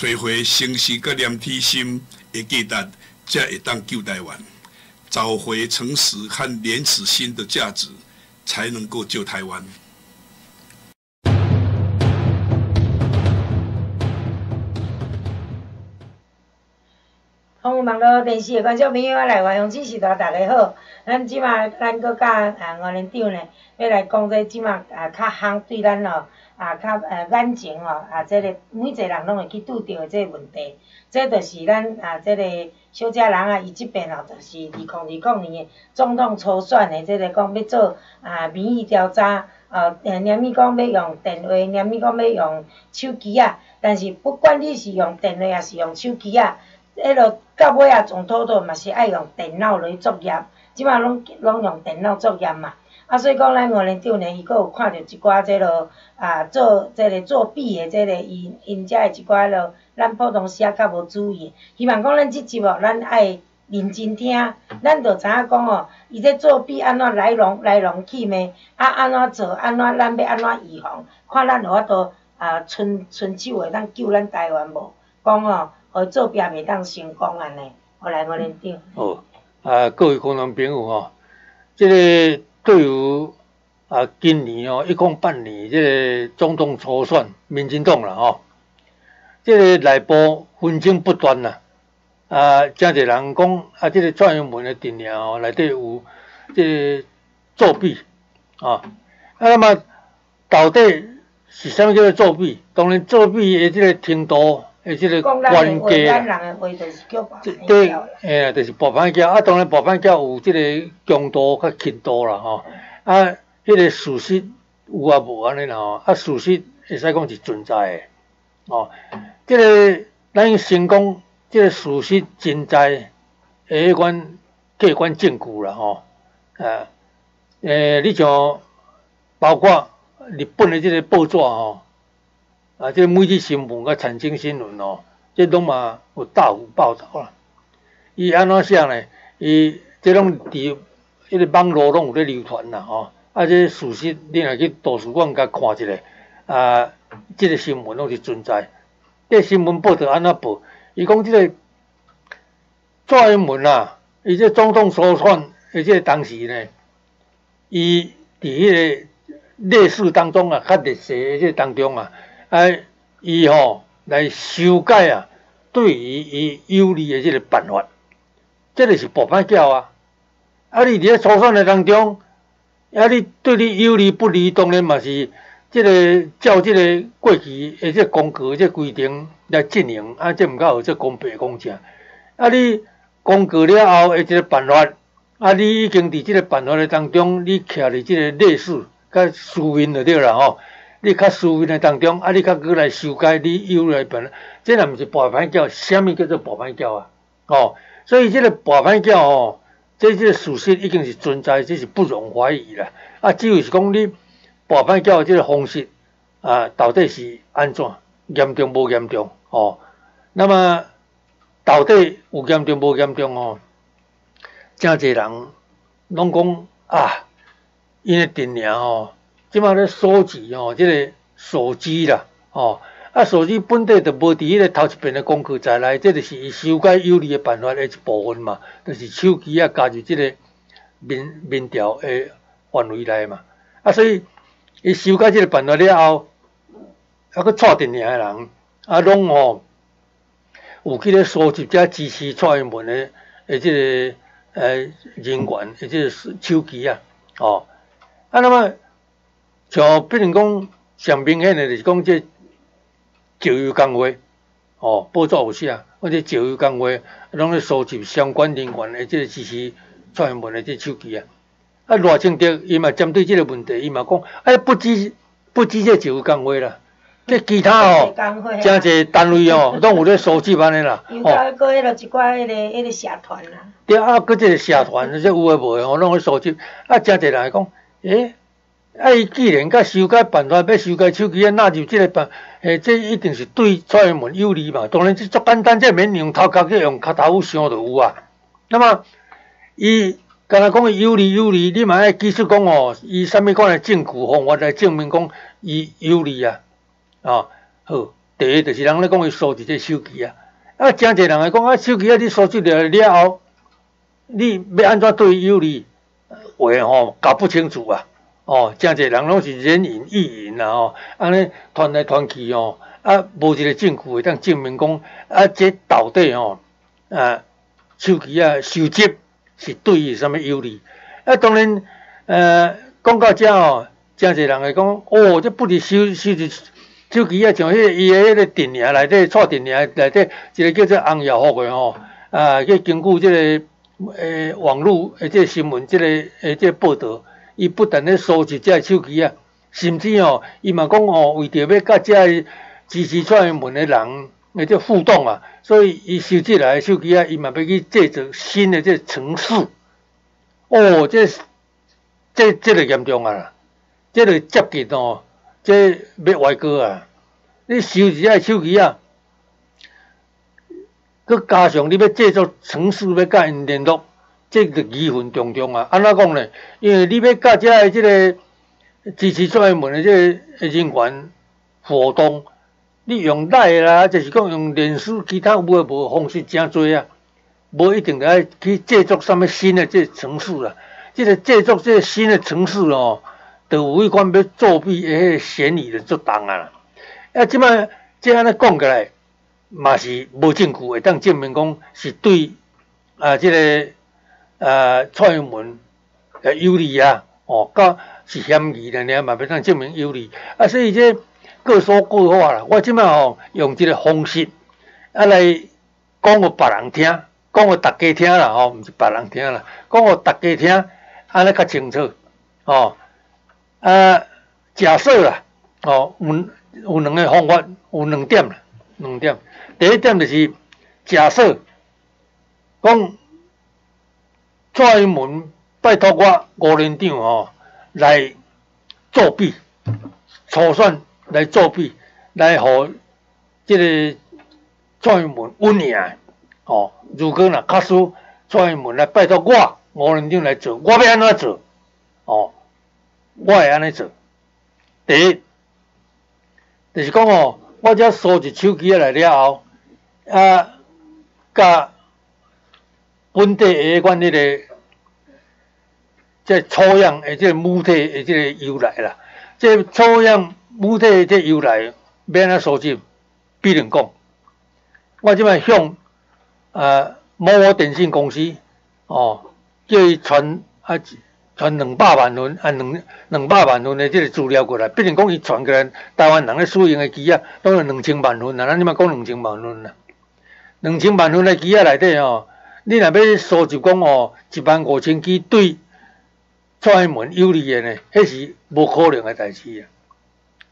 找回城市甲连体心的价值，才会当救台湾。找回诚实和廉耻心的价值，才能够救台湾。网络电视的观众朋友，来华用支持大家好。咱即马咱搁甲啊吴连长呢，要来讲这即马啊较夯对咱哦啊较呃眼前哦啊这个每一个人拢会去拄着的这个问题，这著是咱啊这个小姐人啊伊即边哦就是二零二零年总统初选的这个讲要做啊民意调查，呃念咪讲要用电话，念咪讲要用手机啊，但是不管你是用电话还是用手机啊。迄落到尾啊，从头到嘛是爱用电脑来作业，即马拢拢用电脑作业嘛。啊，所以讲咱吴连长呢，伊阁有看着一寡即落啊，做即个作弊的即个因因遮的一寡落，咱普通时啊较无注意。希望讲咱即集哦咱爱认真听，咱着知影讲哦，伊这作弊安怎来龙来龙去脉，啊安怎做，安怎咱要安怎预防，看咱有法度啊，伸伸手会当救咱台湾无？讲哦。互作弊袂当成功安尼，我来我认长。哦，啊，各位观众朋友吼，即个对于啊今年哦一共办理即个总统初选，民进党啦吼，即个内部纷争不断啦，啊，真侪人讲啊，即个蔡英文的电影哦内底有即个作弊啊，啊，那么到底是啥物叫做作弊？当然作弊的即个程度。诶，即个关键，即对，诶，就是薄板胶。啊，当然薄板胶有即个强度较轻度啦，吼。啊，迄个事实有啊无安尼啦，吼。啊，事实会使讲是存在诶，哦。即个咱成功，即个事实存在诶，迄款客观证据啦，吼。啊，诶，你像包括日本诶即个报纸吼。啊！即每日新闻甲财经新闻哦，即拢嘛有大幅报道啦。伊安怎写呢？伊即拢伫迄个网络拢有咧流传啦吼。啊，即事实你若去图书馆甲看一下，啊，即个新闻拢是存在。即新闻报道安怎报？伊讲即个蔡英文啊，伊即总统所选，而且当时呢，伊伫迄个历史当中啊，较历史即当中啊。啊，伊吼来修改啊，对于伊有利的即个办法，这个是薄板胶啊。啊，你伫咧初选的当中，啊，你对你有利不利，当然嘛是即个照即个过去的即个公告即个规定来进行，啊，这毋较有即公平公正。啊，你公告了后的即个办法，啊，你已经伫即个办法的当中，你徛伫即个历史甲书面就对啦吼。你较书面的当中，啊，你较过来修改你有来本，这若毋是薄板胶，虾米叫做薄板胶啊？哦，所以这个薄板胶哦，这这个事实已经是存在，这是不容怀疑啦。啊，只有是讲你薄板胶这个方式啊，到底是安怎严重无严重？哦，那么到底有严重无严重？哦，真侪人拢讲啊，因为电影哦。即马咧收集吼，即个手机啦，吼啊手机本地就无伫迄个头一遍的工具在内，即就是伊修改有利的办法的一部分嘛，就是手机啊加入即个民民调的范围内嘛，啊所以伊修改即个办法了后，啊佫错电影的人啊拢吼有去咧收集遮支持蔡英文的诶即个诶人员诶即个手机啊，哦啊那么。像比如讲，上明显的就是讲这石油工会，哦，报纸有写，或者石油工会拢咧收集相关人员的即个支持蔡英文的即手机啊。啊，赖清德伊嘛针对即个问题，伊嘛讲，哎，不止不止这石油工会啦，即其他哦，真侪单位哦，拢有咧收集安尼啦。哦，还搁迄落一寡迄个迄个社团啦。对啊，搁即个社团，即有诶无诶，哦，拢咧收集。啊，真侪人讲，诶。啊！伊既然甲修改办法，要修改手机啊，纳入即个办，诶，这一定是对蔡英文有利嘛？当然，这足简单，这免用头壳去用脚头想就有啊。那么，伊敢若讲伊有利有利，你嘛爱继续讲哦，伊啥物款诶证据方法来证明讲伊有利啊？哦，好，第一就是人咧讲伊收集这手机啊，啊，真侪人来讲啊，手机啊，你收集了了后，你要安怎对伊有利？话吼搞不清楚啊！哦，真侪人拢是人云亦云啦吼，安尼传来传去哦，啊，无一个证据会当证明讲啊，这到底吼啊，手机啊收集是对伊什么有利？啊，当然，呃，讲到遮哦，真侪人会讲，哦，这不是收收集手机啊，像迄个伊个迄个电影内底，错电影内底一个叫做洪耀福个吼，啊，去根据即个。诶，网络诶，即个新闻，即个诶，即个报道，伊不但咧收集即个手机啊，甚至哦，伊嘛讲哦，为着要甲即个支持出门诶人诶，即互动啊，所以伊收集来手机啊，伊嘛要去制造新诶即个程式。哦，这这这个严重啊，这个接近哦，这要歪歌啊！你收集个手机啊！佮加上你要制造程式要甲因联络，这个疑问重重啊！安怎讲呢？因为你要甲遮个即个支持专门的即个人员互动，你用赖啦，就是讲用脸书其他有诶无方式诚多啊，无一定着爱去制作什物新的即个城市啊。即个制作即个新的城市哦，都有迄款要作弊诶迄个嫌疑的作动啊！啊，即摆即安尼讲起来。嘛是无证据会当证明讲是对啊，即个呃蔡英文诶有利啊，哦，甲是嫌疑的，呢嘛要当证明有利啊，所以这各说各话啦。我即摆吼用即个方式啊来讲互别人听，讲互大家听啦，吼，毋是别人听啦，讲互大家听，安尼较清楚，哦啊，假设啦，哦，有有两个方法，有两点啦，两点。第一点就是假设讲蔡英文拜托我吴连长吼来作弊，初选来作弊，来互即个蔡英文稳赢哦。如果若假使蔡英文来拜托我吴连长来做，我要安怎做？哦，我会安尼做。第一就是讲哦，我只收集手机来了后。啊，甲本地诶款迄个即抽样诶即母体诶即个由来啦，即抽样母体诶即由来，免安怎收集？比如讲，我即摆向呃某某电信公司哦，叫伊传啊传两百万份啊两两百万份诶即个资料过来，比如讲伊传过来台湾人咧使用诶机啊，当然两千万份啊，咱即摆讲两千万份啦。两千万份的机啊内底吼，你若要收集讲哦，一万五千机对蔡英文有利的呢，迄是无可能的代志啊！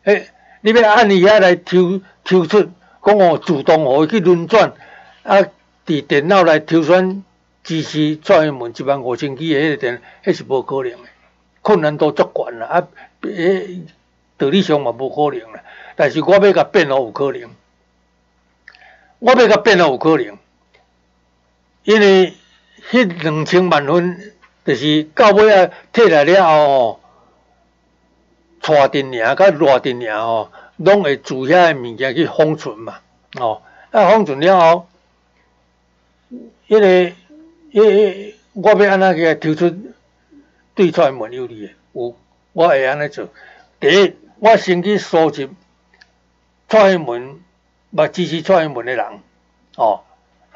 迄你要按伊遐来抽抽出讲哦，自动互伊去轮转啊，伫电脑来抽选支持蔡英文一万五千机的迄个电，迄是无可能的，困难度足悬啦啊！迄道理上嘛无可能啦，但是我要甲变哦有可能。我要甲变了有可能，因为迄两千万分，就是到尾啊，退来了后吼，带电影甲热电影吼，拢会自遐诶物件去封存嘛，哦，啊封存了后，迄个，迄我要安怎去抽出对蔡英文有利诶？有，我会安尼做。第一，我先去收集蔡英文。捌支持蔡英文的人，哦，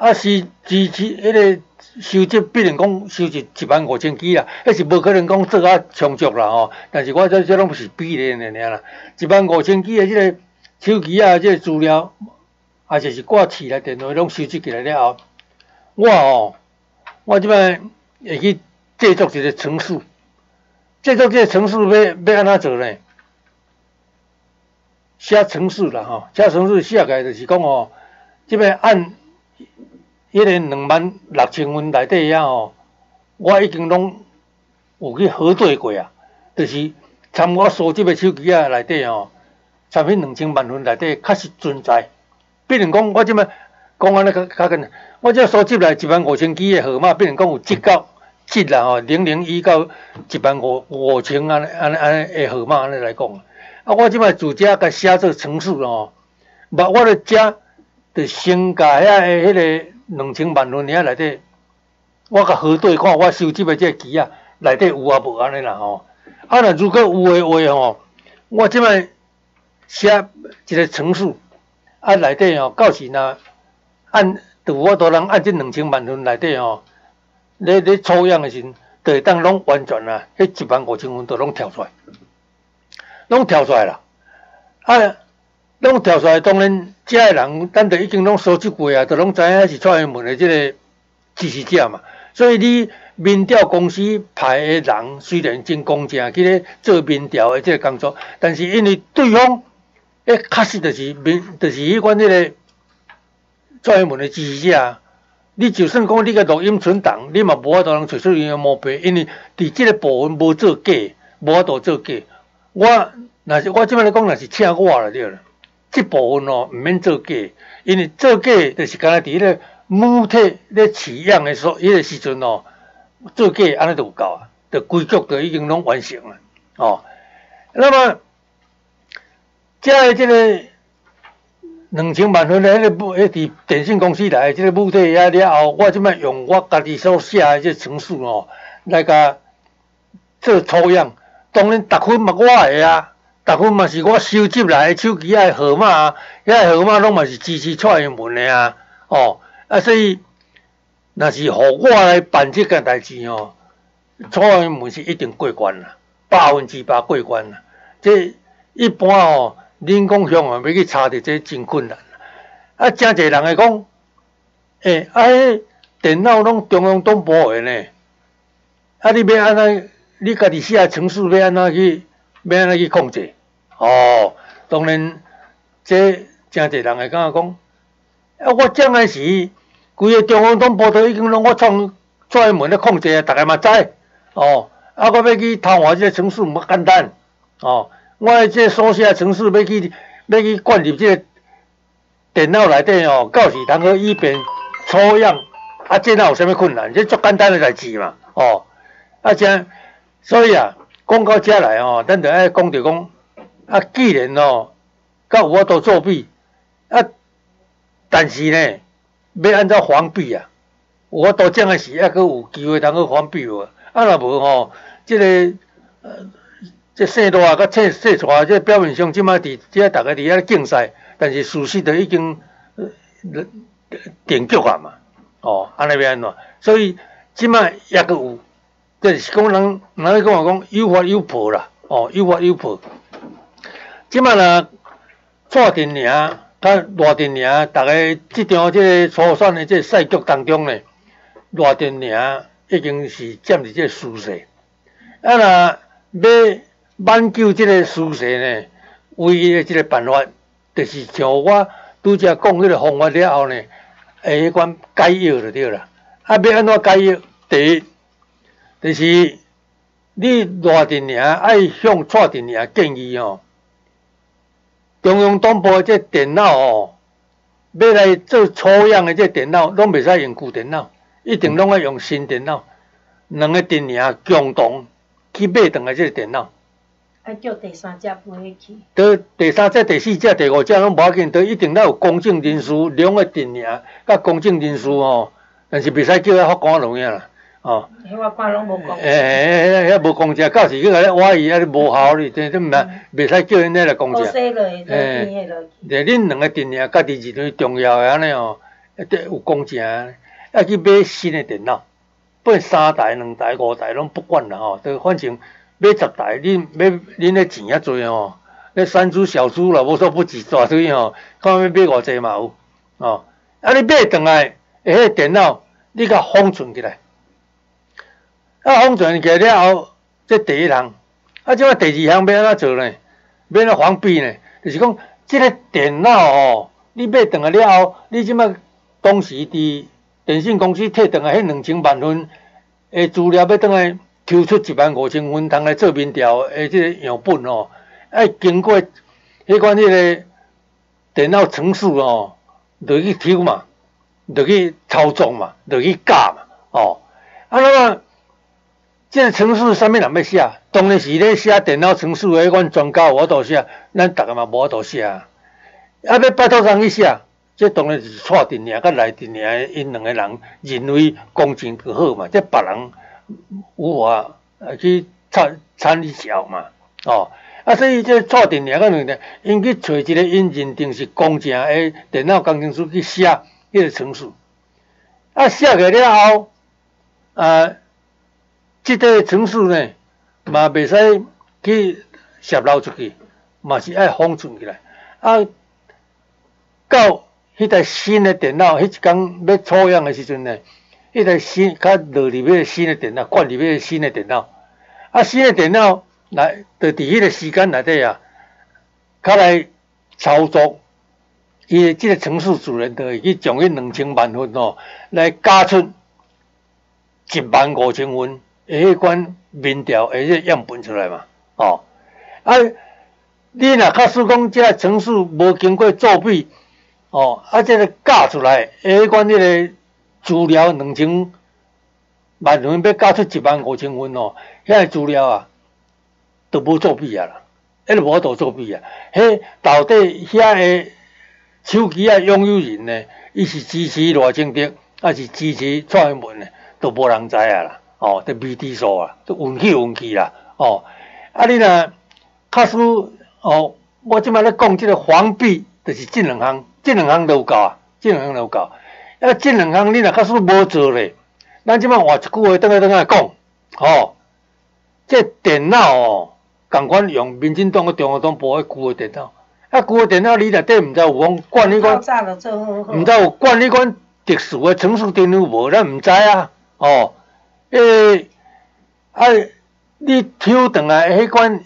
啊是支持迄个收集，必然讲收集一万五千支啦，迄是无可能讲做啊充足啦吼。但是我这这拢是比例的尔啦，一万五千支的即个手机啊，即个资料，啊就是挂起来电脑拢收集起来了后，我哦，我即摆会去制作一个程序，制作这个程序要要安怎做呢？写程序啦吼，写程序写起来就是讲哦，即个按迄个两万六千分内底遐吼，我已经拢有去核对过啊，就是参我收集的手机啊内底吼，产品两千万份内底确实存在。比如讲，我即摆讲安尼较较紧，我即收集来一万五千机的号码，比如讲有七到七啦吼，零零一到一万五五千安尼安尼安尼的号码安尼来讲。啊！我即摆自家甲写做程序吼，无我咧遮，着先甲遐个迄个两千万份遐内底，我甲核对看我收集的即个机啊，内底有啊无安尼啦吼。啊，若如果有诶话吼，我即摆写一个程序，啊内底吼到时若按，着我都人按即两千万份内底吼，咧咧抽样诶时，阵，着会当拢完全啊，迄一万五千份都拢跳出来，拢跳出来啦。啊，拢跳出来，当然遮诶人，咱着已经拢收集过啊，着拢知影是蔡英文诶即个支持者嘛。所以你民调公司派诶人虽然真公正去咧做民调诶即个工作，但是因为对方诶确实就是民，着是迄款迄个蔡英文诶支持者。你就算讲你个录音存档，你嘛无法度通找出伊诶毛病，因为伫即个部分无做假，无法度做假。我。若是我即摆咧讲，若是请我了对啦，即部分哦毋免做假，因为做假就是干若伫迄个母体咧饲养诶所迄个时阵哦，做假安尼就有够啊，着规矩着已经拢完成了哦。那么，即个即个两千万份诶迄个母迄伫电信公司内即个母体遐了后，我即摆用我家己所写诶即程序哦，来甲做抽样，当然逐分嘛我诶啊。逐分嘛是我收集来诶手机啊号码啊，遐号码拢嘛是支持蔡英文诶啊，哦，啊所以若是互我来办即件代志哦，蔡英文是一定过关啦，百分之百过关啦。即一般哦，恁讲向啊要去查着这真困难。啊，真侪人会讲，诶，啊，迄电脑拢中央党部诶呢，啊，你要安怎？你家己写程序要安怎去？要安尼去控制？哦，当然，这真侪人会感觉讲，啊，我将来时，规个中央党部都已经拢我创专门咧控制啊，逐个嘛知。哦，啊，我要去偷换即个城市毋简单。哦，我即所写城市要去要去灌入即个电脑内底哦，到时通好以便抽样，啊，这哪有啥物困难？这足简单诶代志嘛。哦，啊，这所以啊。讲到遮来吼，咱着爱讲着讲，啊，既然哦，甲有法度作弊，啊，但是呢，要按照防弊啊，有法度种诶时，还佫有机会通去防弊无？啊，若无吼，即个呃，即生大甲生生出，即表面上即摆伫即个逐个伫遐竞赛，但是事实着已经定局啊嘛，哦，安尼要安怎？所以即摆抑佫有。这是讲人，人咧讲话讲有法有破啦，哦，有法有破。即摆若蔡定宁甲赖定宁，逐个即场即个初选的即个赛局当中呢，赖定宁已经是占伫即个输势。啊，若要挽救即个输势呢，唯一的即个办法，就是像我拄则讲迄个方法了后呢，下迄款解药就对啦。啊，要安怎解药？第一。就是你偌定宁爱向蔡定宁建议哦，中央党部这电脑哦，要来做抽样的这电脑，拢袂使用旧电脑，一定拢要用新电脑。两个定宁共同去买顿个这个电脑。啊，叫第三只买去。得第三只、第四只、第五只拢无要紧，得一定要有公证人士，两个定宁甲公证人士哦，但是袂使叫遐法官录影啦。哦，迄我看拢无公正。诶，迄迄无公正，到时去甲咧挖伊啊，无效哩，真真毋免，袂使叫因咧来公正。诶，咧恁两个电影家己是最重要诶安尼哦，一定有公正，要去买新诶电脑，不管三台、两台、五台拢不管啦吼，都反正买十台，恁买恁诶钱遐济吼，咧三株小株啦，无所不止大堆吼，看要买偌济嘛有，哦，啊你买转来，诶，迄电脑你甲封存起来。啊，封存起来了后，这第一项，啊，即摆第二项要安怎做呢？要安怎防弊呢？就是讲，即个电脑哦，你买转来了后，你即摆当时伫电信公司摕转来迄两千万份诶资料，要转来抽出一万五千份，通来做面调诶，即个样本哦，爱经过迄款迄个电脑程序哦，落去抽嘛，落去操作嘛，落去教嘛，哦，啊，那么。即个程序啥物人要写？当然是咧写电脑程序诶，阮专家有法度写，咱逐个嘛无法度写。啊，要拜托人去写，这当然是蔡定尔甲赖定尔因两个人认为工程较好嘛，这别人无法去参参与晓嘛，哦，啊，所以这蔡定尔甲两个，因去找一个因认定是公正的电脑工程师去写迄个程序，啊，写起了后，啊，即个程序呢，嘛袂使去泄露出去，嘛是爱封存起来，啊。到迄台新的电脑，迄一工要抽样的时阵呢，迄台新较落入迄个新的电脑，灌入迄个新的电脑，啊，新的电脑来，就伫迄个时间内底啊，较来操作，伊即个程序主人就会去将迄两千万分哦，来加出一万五千分。诶迄款民调诶迄样本出来嘛，哦，啊，你若假使讲即个程序无经过作弊，哦，啊，这个教出来，诶，款迄个资料两千万份要教出一万五千分哦，遐个资料啊，都无作弊啊啦，迄个无度作弊啊，迄到底遐个手机啊拥有人呢，伊是支持赖清德，还是支持蔡英文呢，都无人知啊啦，哦，都未知数啊，都运气运气啦，哦，啊，你若假使哦，我即摆咧讲即个防弊，就是即两项。即两项都有够啊，即两项都有够。啊，即两项你若假使无做咧，咱即摆换一句话，等下等下讲，吼，即电脑哦，共款用民进党个中央党部迄旧个电脑，啊，旧个电脑你内底毋知有讲管理款，毋知有管理款特殊个程序电脑无，咱毋知啊，哦，诶，啊，你抽转来迄款，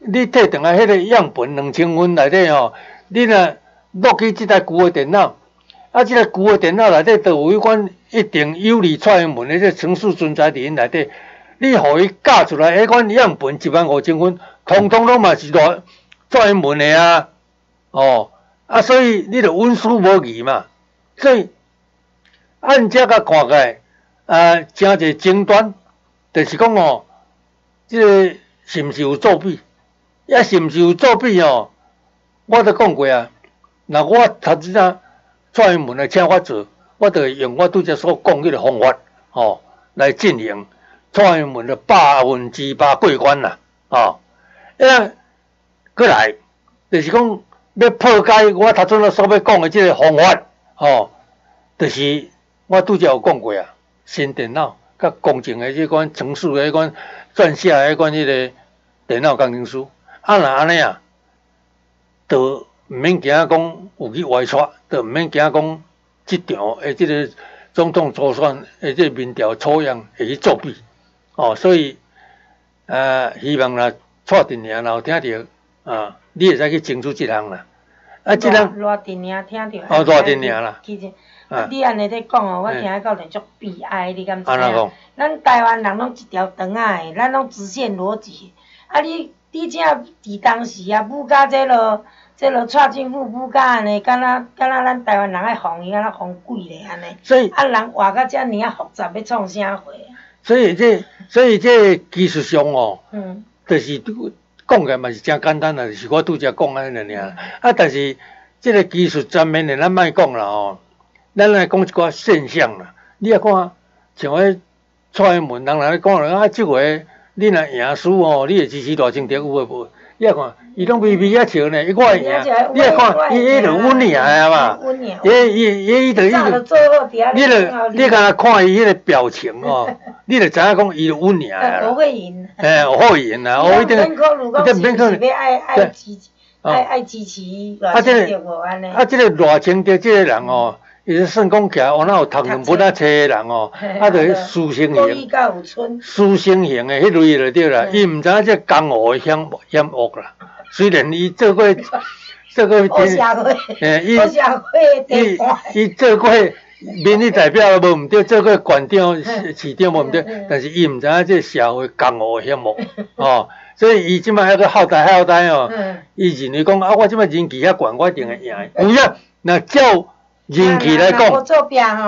你摕转来迄个样本两千份内底哦，你若落去即台旧诶电脑，啊，即个旧诶电脑内底都有迄款一定有利蔡英文诶这程序存在伫因内底，你互伊教出来迄款样本一万五千分，通通拢嘛是赖蔡英文诶啊，哦，啊，所以你着稳输无疑嘛，所以按遮甲看起来，啊，诚侪争端，就是讲哦，即个是毋是有作弊，也是毋是有作弊哦，我都讲过啊。那我读即啊，蔡英文来请我做，我就用我拄则所讲迄个方法，吼，来进行蔡英文的百分之百过关啦，哦，啊，过来就是讲要破解我头先所要讲的即个方法，吼，就是我拄则有讲过啊，新电脑甲工程的即款程序的迄款撰写的迄款迄个电脑工程师，啊若安尼啊，都。毋免惊讲有去外出，都毋免惊讲即场诶，即个总统初选诶，即个民调抽样会去作弊哦，所以呃，希望啦，蔡定然后听着啊，你会使去争取即项啦。啊，即项偌定然听着哦，偌定然啦。你安尼在讲哦，我听到连足悲哀，你敢知影？咱台湾人拢一条肠仔诶，咱拢直线逻辑。啊，你你正伫当时啊，武甲这落。这落蔡政府不甲安尼，敢若敢若咱台湾人爱防伊，敢若防鬼咧安尼。所以啊，人活到遮尔啊复杂，要创啥货？所以这，所以这技术上哦，嗯，就是讲个嘛是真简单啦，就是我拄则讲安尼尔。啊，但是这个技术层面的咱莫讲啦哦，咱来讲一寡现象啦。你啊看，像迄蔡英文人来讲啊，即回你若赢输哦，你会支持大清德有诶无？你啊看，伊拢微微啊笑呢，伊我会赢。你啊看，伊伊就稳赢啊嘛。伊伊伊伊就伊就，你就你甲看伊迄个表情哦，你就知影讲伊就稳赢啊。我会赢。哎，我会赢啊！我一定。免考虑讲是是要爱爱支爱爱支持赖清德无安尼。啊，即个赖清德即个人哦。伊是算讲起来，我那有读两本啊册诶人哦，啊，著书生型，书生型诶迄类就对啦。伊毋知影即江湖诶险险恶啦。虽然伊做过做过，诶，伊伊伊做过民意代表无毋对，做过县长、市长无毋对，但是伊毋知影即社会江湖诶险恶 哦。所以伊即摆还个好呆好呆哦，伊认为讲啊，我即摆人气遐悬，我一定会赢。有影，那照。人气来讲，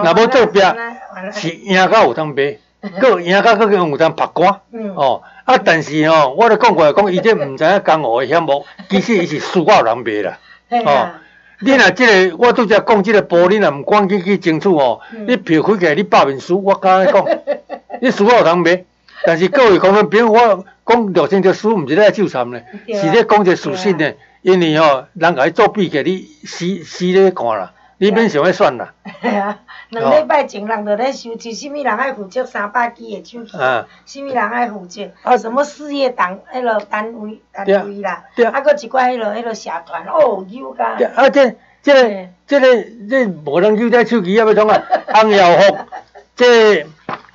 若无做拼，是赢到有通买，搁赢到搁有通拍官，哦，啊，但是吼，我咧讲过讲，伊这毋知影江湖诶险恶，其实伊是输我有人买啦，哦，你若即个，我拄则讲即个玻璃，若毋赶紧去争取哦，你票开起来，你百面书，我甲你讲，你书有通买，但是各位讲，比如我讲六千条书，毋是咧纠缠咧，是咧讲一个事实咧，因为吼，人甲伊作弊起，你死死咧看啦，你免想要算啦。两礼拜前，人就咧收集，什么人爱负责三百支的手机，什么人爱负责，啊，什么事业单，迄落单位单位啦，啊，搁一寡迄落迄落社团，哦，有噶。啊，这、这、这个、这无人收这手机啊，要创啊？洪耀福，这、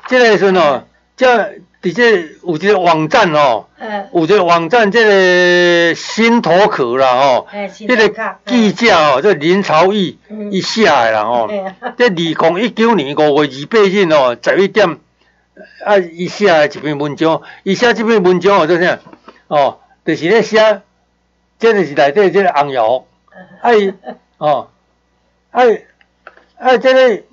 这个时阵哦，这。伫这有一个网站哦，有一个网站，这个新头壳啦吼，这个记者哦，这林朝义伊写的啦吼，这二零一九年五月二八日哦，十一点啊，伊写的一篇文章，伊写这篇文章哦，做啥？哦，就是咧写，这就是内底这个红油，啊伊哦，啊啊这个。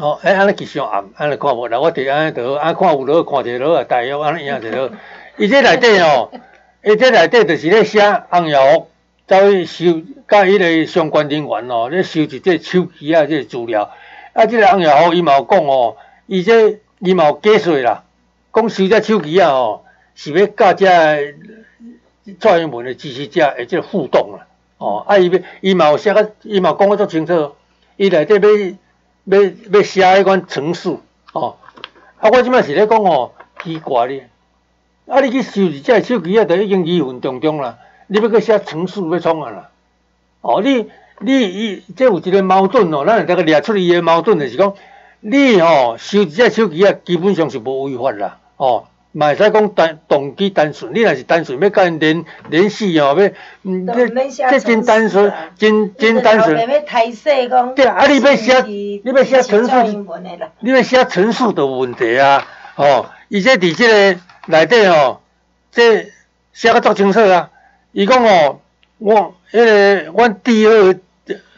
哦，哎，安尼其实暗，安尼看无啦，我伫安尼着好，啊看有落看者落啊，大约安尼样就落。伊这内底哦，伊这内底就是咧写红药走去收，甲迄个相关人员哦，咧收集这手机啊，这资料。啊，这个红药伊嘛有讲哦，伊这伊嘛有解说啦，讲收这手机啊哦，是要甲这蔡英文的支持者会即互动啦。哦，啊伊伊嘛有写个，伊嘛讲个足清楚，伊内底要。要要写迄款程序，哦，啊，我即摆是咧讲哦，奇怪咧，啊，你去收一只手机啊，就已经疑云重重啦，你要去写程序要创啊啦，哦，你你伊这有一个矛盾哦，咱会个列出伊个矛盾就是讲，你哦收一只手机啊，基本上是无违法啦，哦。嘛会使讲单动机单纯，你若是单纯要甲因联联系哦，要嗯，这这真单纯，真真单纯。对啊，你要写，你要写陈述，你要写陈述的问题啊，哦，而且伫即个内底哦，这写个足清楚啊。伊讲哦，我迄个阮第二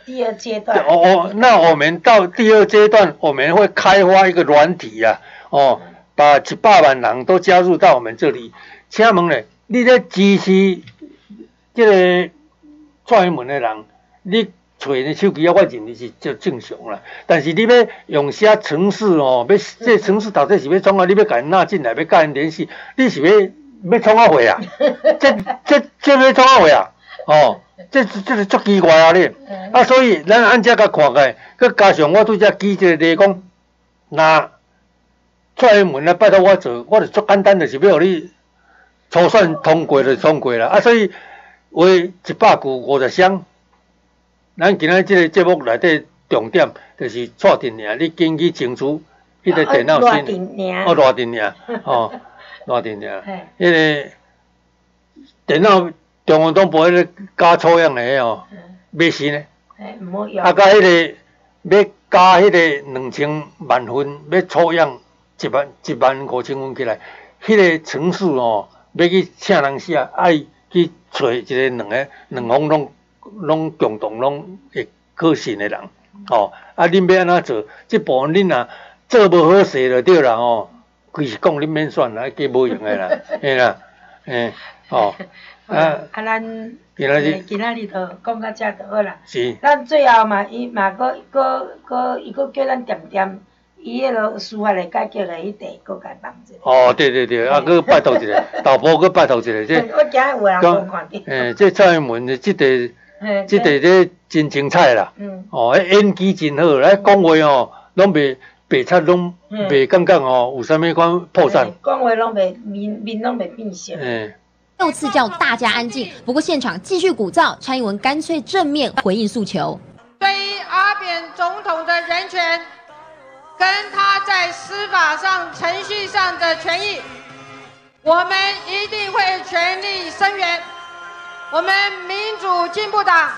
第二阶段哦哦，那我们到第二阶段，我们会开发一个软体啊，哦。把一百万人都加入到我们这里，请问咧，你咧支持这个蔡英文的人，你找的手机啊，我认为是就正常啦。但是你要用些城市哦，要这城市到底是要怎啊？你要甲因纳进来，要甲因联系，你是要要创啊会啊？这 这这要创啊会啊？哦，这这是足奇怪啊！你啊，所以咱按这个看来，佮加上我对这记者来讲，那。蔡英文啊，拜托我做，我就足简单，就是要互你初选通过就通过啦。啊，所以话一百句五十声，咱今仔即个节目内底重点就是确定尔，你紧去争取迄个电脑先，哦，偌定尔，哦，偌定尔，迄个电脑中央党部迄个加粗样的哦，买新呢，啊，甲迄个要加迄个两千万分要粗样。一万一万五千分起来，迄个程序哦，要去请人写，爱去找一个两个两方拢拢共同拢会可信的人，哦，啊，恁要安怎做？即部分恁若做无好势就对啦，哦，规是讲恁免选啦，计无用的啦，嘿啦，嘿，哦，啊，啊，咱今仔日今仔日就讲到遮就好啦，是，咱最后嘛，伊嘛搁搁搁伊搁叫咱点点。伊迄落司法来解决个迄地，搁甲放者。哦，对对对，啊，搁拜托一下，导播搁拜托一下，这。我今日有人无看到。诶，这蔡英文的即地，即地咧真精彩啦。嗯。哦，演技真好，来讲话哦，拢袂白出，拢袂感觉哦，有啥物款破绽。讲话拢袂面面拢袂变色。嗯。六次叫大家安静，不过现场继续鼓噪，蔡英文干脆正面回应诉求。对于阿扁总统的人权。跟他在司法上、程序上的权益，我们一定会全力声援。我们民主进步党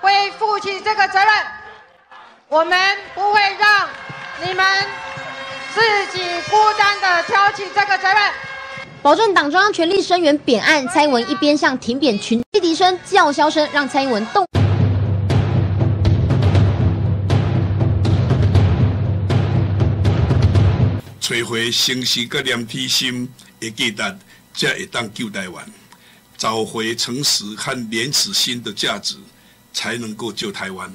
会负起这个责任，我们不会让你们自己孤单的挑起这个责任。保证党中央全力声援扁案，蔡英文一边向停扁群汽笛声、叫嚣声，让蔡英文动。找回诚实甲连体心的价值，才会当救台湾；找回诚实和廉耻心的价值，才能够救台湾。